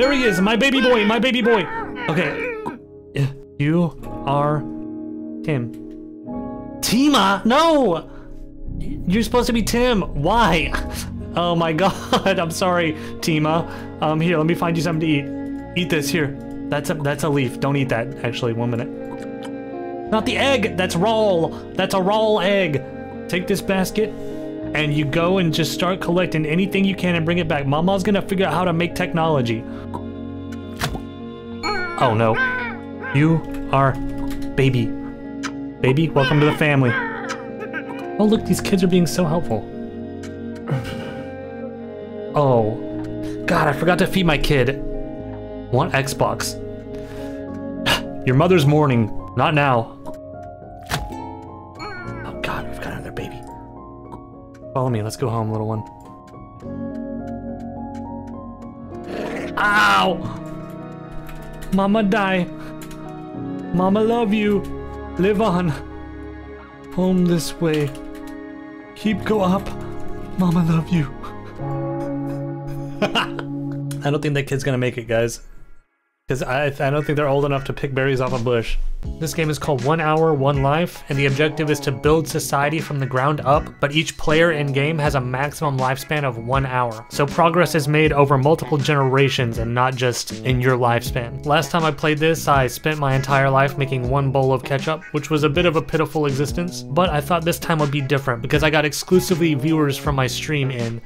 There he is, my baby boy, my baby boy. Okay. You are Tim. Tima? No! You're supposed to be Tim. Why? Oh my god, I'm sorry, Tima. Um, here, let me find you something to eat. Eat this, here. That's a, that's a leaf. Don't eat that, actually, one minute. Not the egg! That's raw! That's a raw egg! Take this basket, and you go and just start collecting anything you can and bring it back. Mama's gonna figure out how to make technology. Oh no. You are baby. Baby, welcome to the family. Oh look, these kids are being so helpful. Oh. God, I forgot to feed my kid. Want Xbox. Your mother's mourning. Not now. Follow me, let's go home, little one. Ow! Mama die. Mama love you. Live on. Home this way. Keep go up. Mama love you. I don't think that kid's gonna make it, guys. Because I, I don't think they're old enough to pick berries off a bush. This game is called One Hour, One Life, and the objective is to build society from the ground up, but each player in game has a maximum lifespan of one hour. So progress is made over multiple generations and not just in your lifespan. Last time I played this, I spent my entire life making one bowl of ketchup, which was a bit of a pitiful existence, but I thought this time would be different because I got exclusively viewers from my stream in,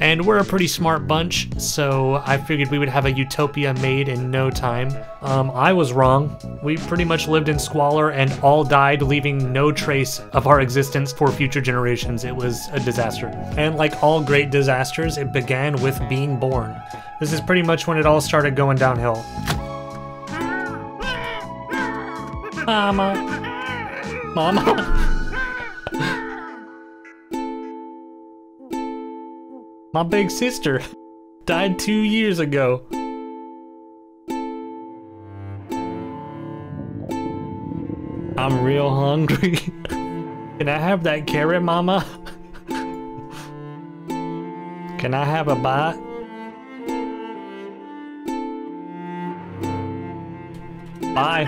and we're a pretty smart bunch, so I figured we would have a utopia made in no time. Um, I was wrong. We pretty much lived in squalor and all died, leaving no trace of our existence for future generations. It was a disaster. And like all great disasters, it began with being born. This is pretty much when it all started going downhill. Mama. Mama. My big sister died two years ago. I'm real hungry. Can I have that carrot, mama? Can I have a bite? Bye.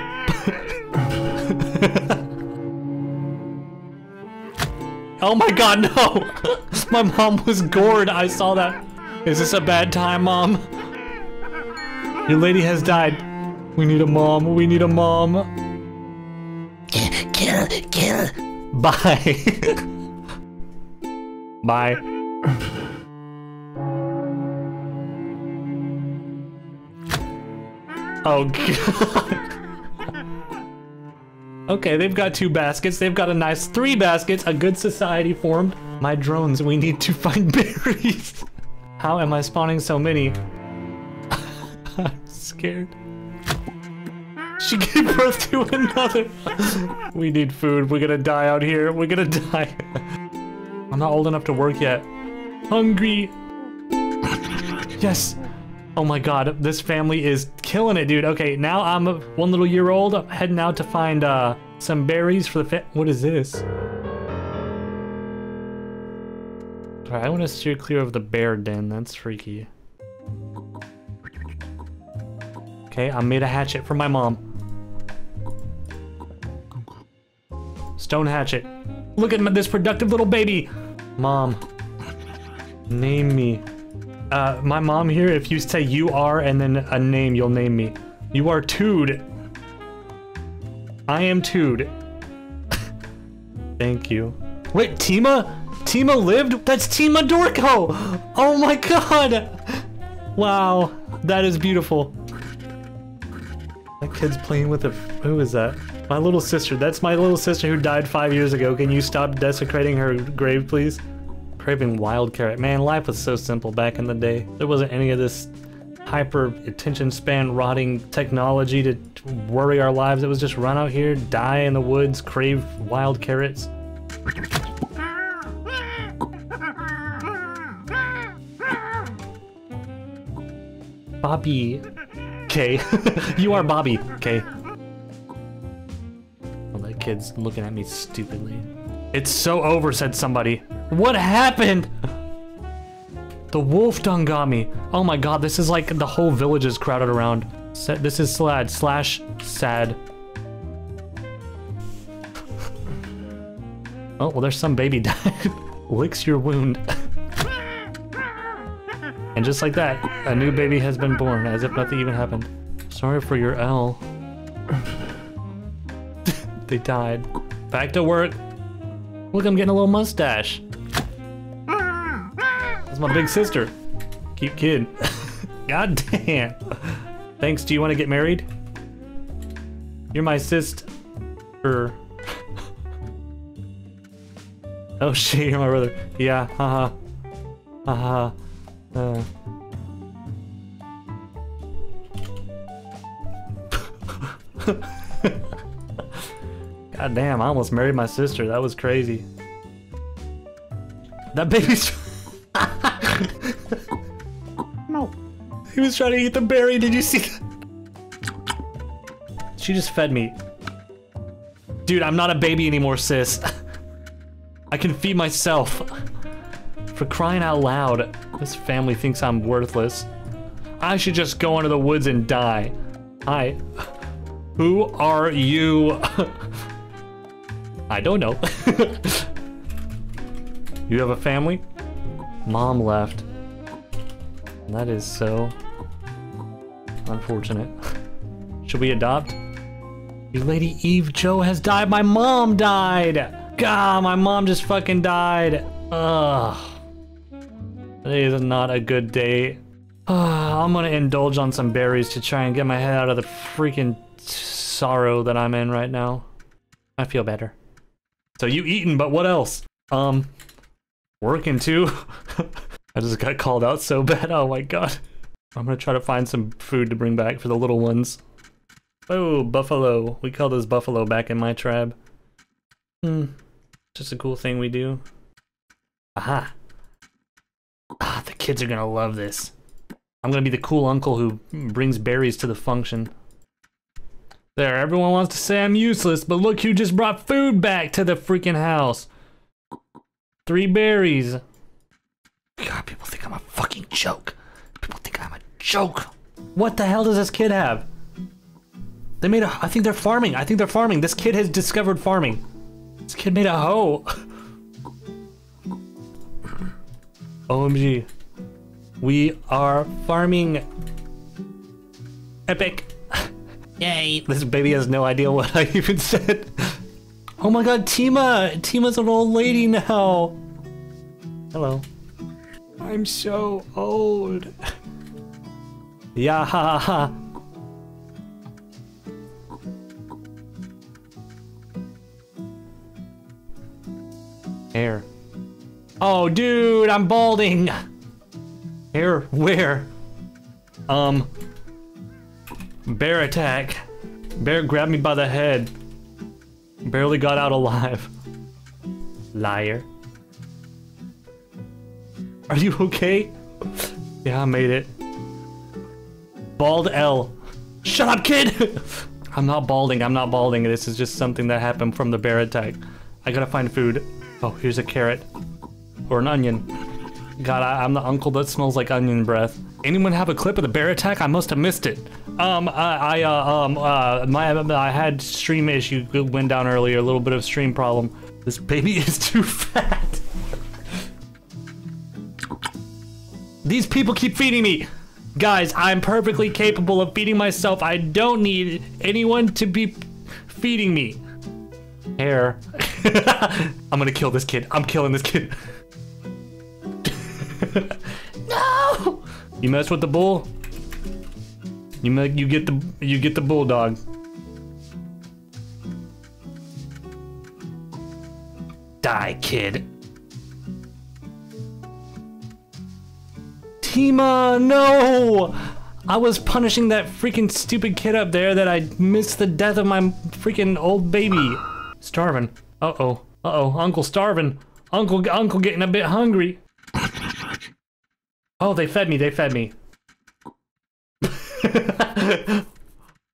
oh my god, no! my mom was gored, I saw that. Is this a bad time, mom? Your lady has died. We need a mom, we need a mom. Kill, kill. Bye. Bye. oh god. Okay, they've got two baskets. They've got a nice three baskets. A good society formed. My drones, we need to find berries. How am I spawning so many? I'm scared. She gave birth to another. we need food. We're gonna die out here. We're gonna die. I'm not old enough to work yet. Hungry. Yes. Oh my god, this family is killing it, dude. Okay, now I'm one little year old. I'm heading out to find uh, some berries for the What is this? Alright, I want to steer clear of the bear den. That's freaky. Okay, I made a hatchet for my mom. Stone hatchet. Look at this productive little baby. Mom, name me. Uh, my mom here, if you say you are and then a name, you'll name me. You are Tood. I am Tood. Thank you. Wait, Tima? Tima lived? That's Tima Dorko! Oh my god! Wow, that is beautiful. That kid's playing with a... Who is that? My little sister. That's my little sister who died five years ago. Can you stop desecrating her grave, please? Craving wild carrot. Man, life was so simple back in the day. There wasn't any of this hyper attention span rotting technology to worry our lives. It was just run out here, die in the woods, crave wild carrots. Bobby. Okay. you are Bobby. Okay. Well, that kid's looking at me stupidly. It's so over, said somebody. What happened? The wolf done got me. Oh my god, this is like the whole village is crowded around. This is slad slash sad. Oh, well, there's some baby died. Licks your wound. and just like that, a new baby has been born, as if nothing even happened. Sorry for your L. they died. Back to work. Look, I'm getting a little mustache. That's my big sister. Cute kid. God damn. Thanks. Do you want to get married? You're my sister. oh shit, you're my brother. Yeah, haha. Haha. Uh. God damn, I almost married my sister. That was crazy. That baby's. no. He was trying to eat the berry. Did you see that? She just fed me. Dude, I'm not a baby anymore, sis. I can feed myself. For crying out loud, this family thinks I'm worthless. I should just go into the woods and die. Hi. Who are you? I don't know. you have a family? Mom left. That is so unfortunate. Should we adopt? Your Lady Eve Joe has died. My mom died. God, my mom just fucking died. Ugh. Today is not a good day. I'm gonna indulge on some berries to try and get my head out of the freaking sorrow that I'm in right now. I feel better. So you eating, but what else? Um, working too. I just got called out so bad. Oh my god. I'm gonna try to find some food to bring back for the little ones. Oh, buffalo. We call those buffalo back in my tribe. Hmm. Just a cool thing we do. Aha. Ah, the kids are gonna love this. I'm gonna be the cool uncle who brings berries to the function. There, everyone wants to say I'm useless, but look who just brought food back to the freaking house. Three berries. God, people think I'm a fucking joke. People think I'm a joke. What the hell does this kid have? They made a, I think they're farming. I think they're farming. This kid has discovered farming. This kid made a hoe. OMG. We are farming. Epic. Yay. This baby has no idea what I even said. Oh my god, Tima! Tima's an old lady now. Hello. I'm so old. yeah, ha ha ha. Hair. Oh, dude, I'm balding. Hair, where? Um. Bear attack. Bear grabbed me by the head. Barely got out alive. Liar. Are you okay? Yeah, I made it. Bald L. Shut up, kid! I'm not balding, I'm not balding. This is just something that happened from the bear attack. I gotta find food. Oh, here's a carrot. Or an onion. God, I, I'm the uncle that smells like onion breath. Anyone have a clip of the bear attack? I must have missed it. Um, I, I uh, um, uh, my, I had stream issue went down earlier. A little bit of stream problem. This baby is too fat. These people keep feeding me. Guys, I'm perfectly capable of feeding myself. I don't need anyone to be feeding me. Hair. I'm gonna kill this kid. I'm killing this kid. no! You mess with the bull, you make you get the you get the bulldog. Die, kid. Tima, no! I was punishing that freaking stupid kid up there that I missed the death of my freaking old baby. Starving. Uh-oh. Uh-oh. Uncle starving. Uncle Uncle getting a bit hungry. Oh, they fed me. They fed me.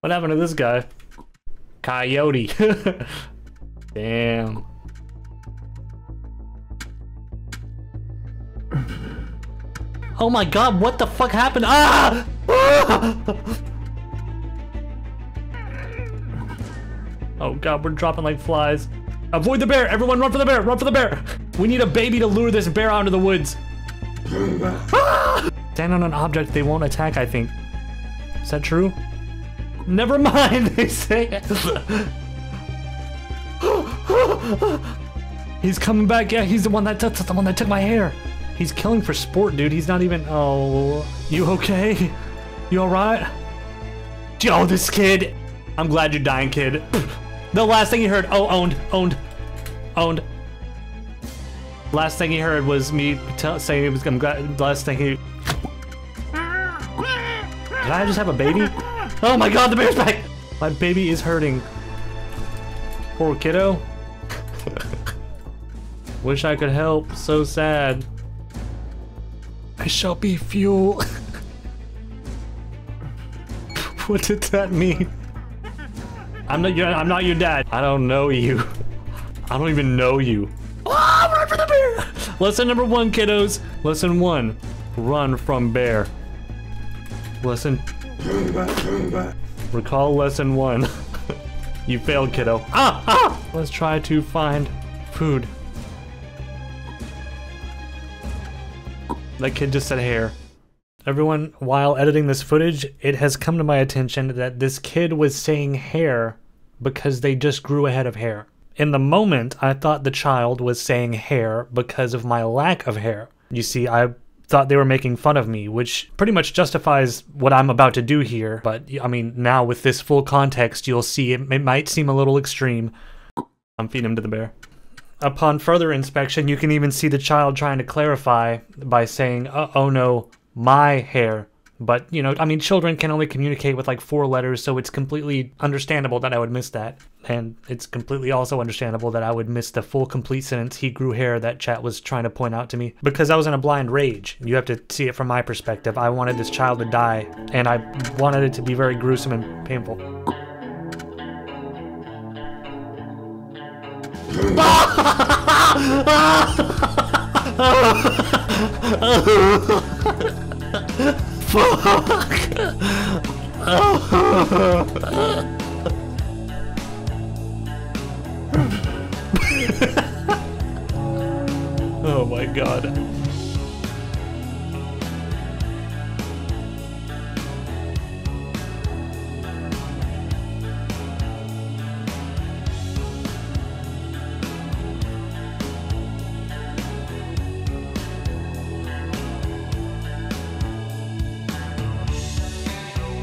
what happened to this guy? Coyote. Damn. Oh my god, what the fuck happened? Ah! ah! Oh god, we're dropping like flies. Avoid the bear! Everyone run for the bear! Run for the bear! We need a baby to lure this bear out into the woods. ah! Stand on an object they won't attack, I think. Is that true? Never mind, they say. he's coming back. Yeah, he's the one that took the one that took my hair. He's killing for sport, dude. He's not even. Oh, you okay? You all right? Joe, this kid. I'm glad you're dying, kid. The last thing he heard. Oh, owned, owned, owned. Last thing he heard was me saying it was. Glad. Last thing he. Did I just have a baby? Oh my god, the bear's back! My baby is hurting. Poor kiddo. Wish I could help. So sad. I shall be fuel. what did that mean? I'm not your I'm not your dad. I don't know you. I don't even know you. Oh, run for the bear! Lesson number one, kiddos. Lesson one. Run from bear. Lesson. Recall lesson one. you failed, kiddo. Ah! Ah! Let's try to find food. That kid just said hair. Everyone, while editing this footage, it has come to my attention that this kid was saying hair because they just grew a head of hair. In the moment, I thought the child was saying hair because of my lack of hair. You see, I thought they were making fun of me, which pretty much justifies what I'm about to do here. But I mean, now with this full context, you'll see it, it might seem a little extreme. I'm feeding him to the bear. Upon further inspection, you can even see the child trying to clarify by saying, uh, oh no, my hair. But, you know, I mean, children can only communicate with like four letters, so it's completely understandable that I would miss that. And it's completely also understandable that I would miss the full complete sentence, he grew hair, that chat was trying to point out to me. Because I was in a blind rage. You have to see it from my perspective. I wanted this child to die, and I wanted it to be very gruesome and painful. Fuck! oh my god.